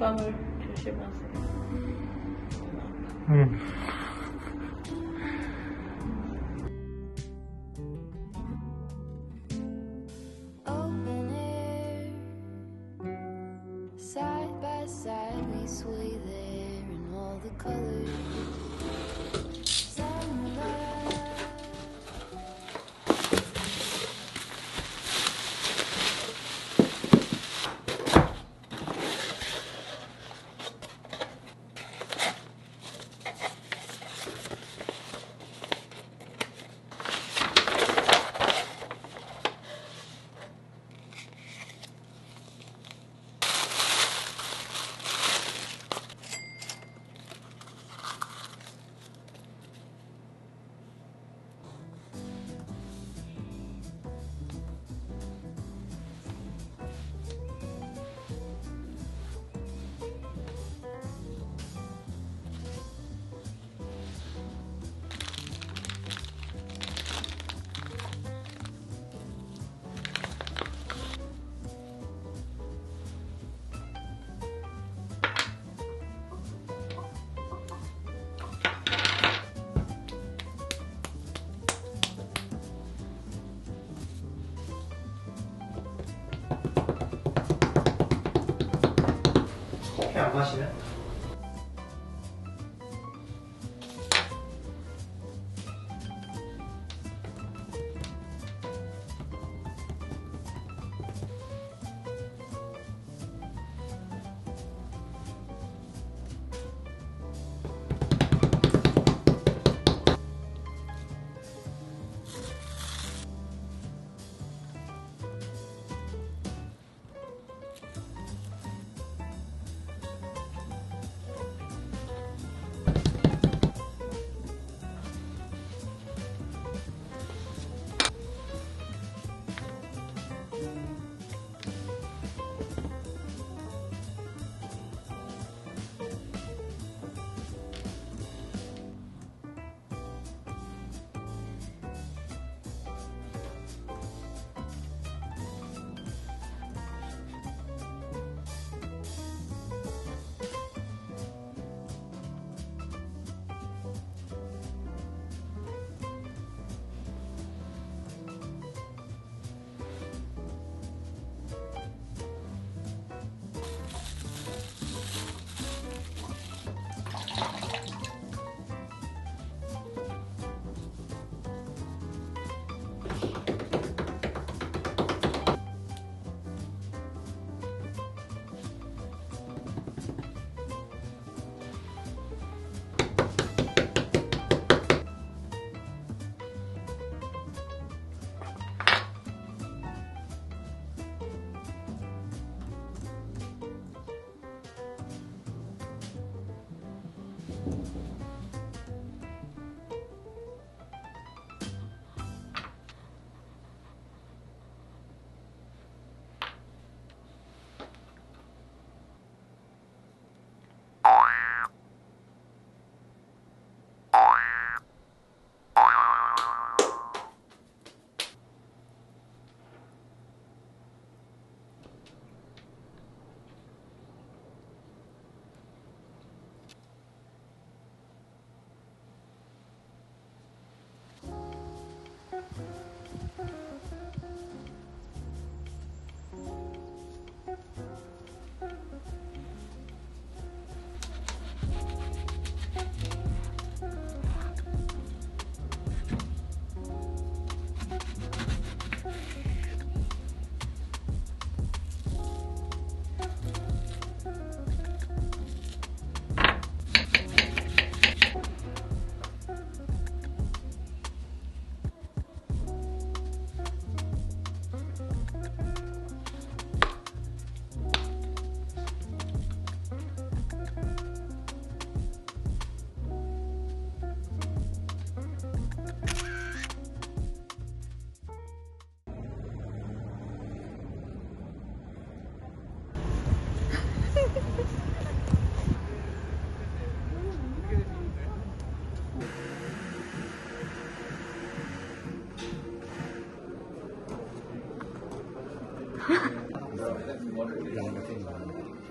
물감을 조심하세요. 응.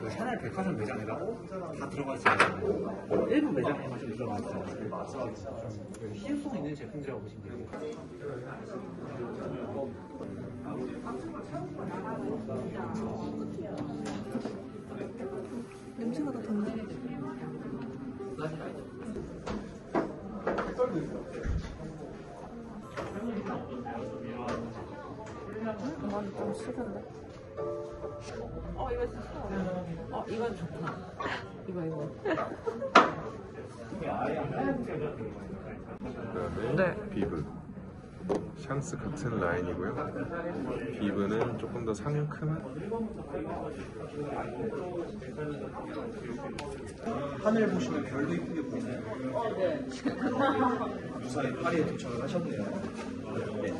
그 샤넬 백화점 매장에다가 다 들어가 있어요. 일부 매장에만 좀 들어가 있어요. 좀 희소성 있는 제품이라고 보시면 돼요. 냄새가 더 좋네. 음, 난좀 싫은데. 어, 이거 진짜. 어, 이건 좋다. 이거, 이거. 그다음에 네. 비브 샹스 같은 라인이고요 비브는 조금 더 상큼한 하늘 보시면 별도 이쁘게 보이나요? 무사히 파리에 도착을 하셨네요. 네,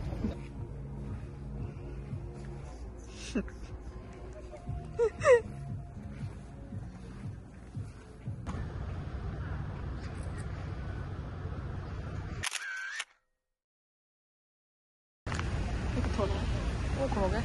그러게.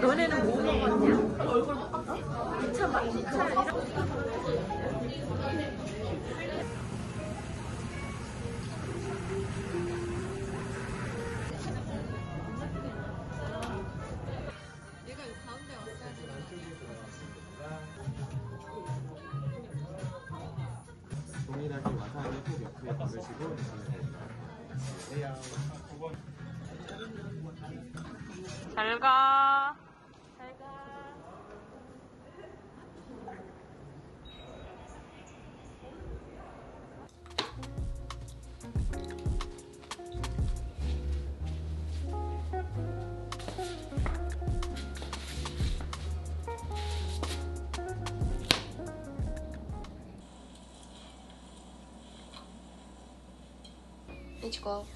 너네는 뭐 먹었냐? 얼굴 바꿨어? 기차 막 기차 동일하게 와사비 꼭 옆에 바르시고 잘 가. Coal,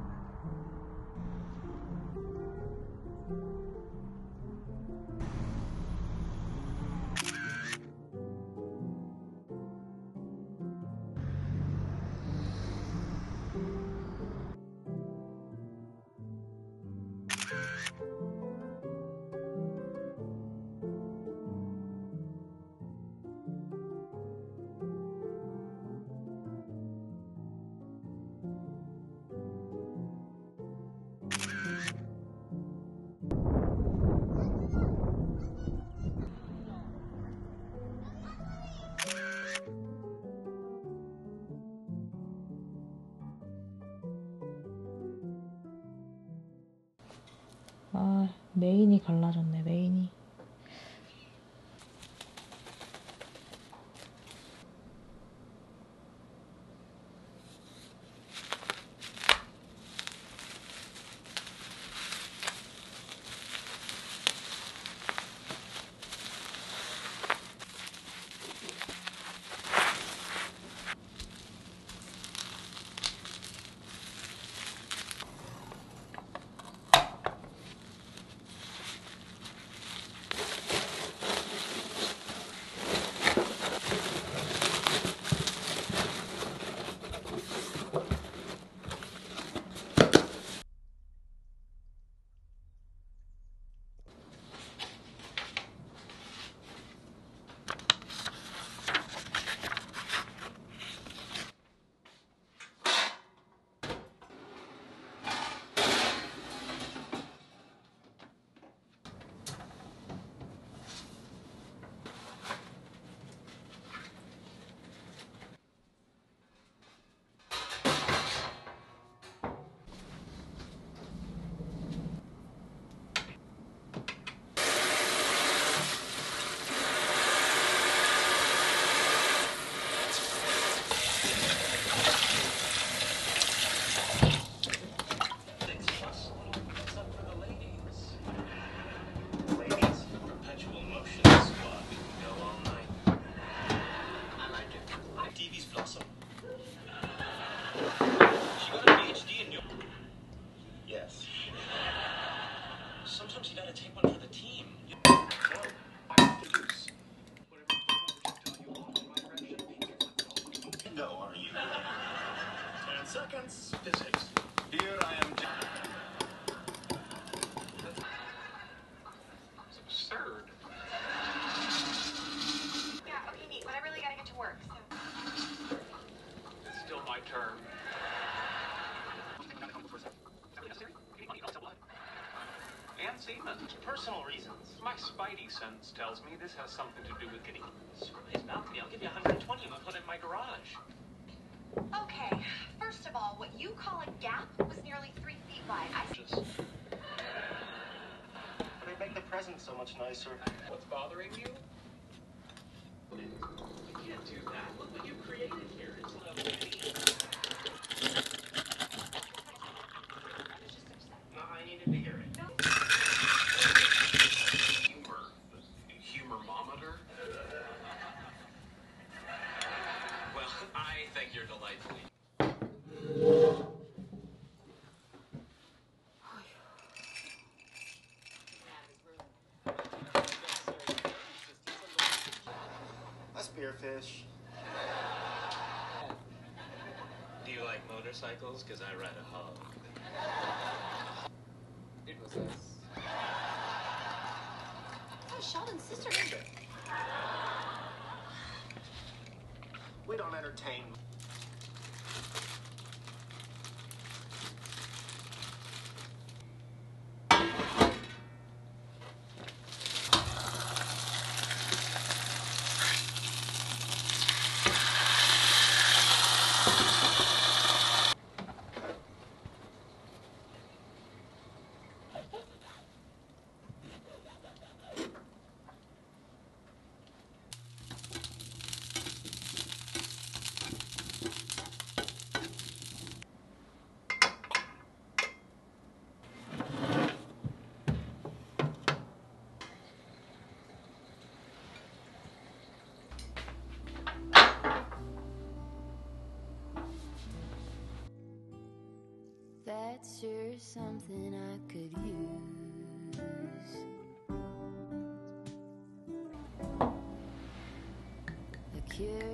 메인이 갈라졌네, 메인 Personal reasons. My spidey sense tells me this has something to do with getting. Screw his balcony. I'll give you 120 and I'll put it in my garage. Okay, first of all, what you call a gap was nearly three feet wide. I Just. But they make the present so much nicer. What's bothering you? You can't do that. Look what you created here. It's level No, I needed to hear it. Humor. Humormometer? Well, I think you're delightfully. A spearfish. Do you like motorcycles? Because I ride a hog. It was us. Oh, Sheldon's sister. We don't entertain. That's sure something I could use. A cure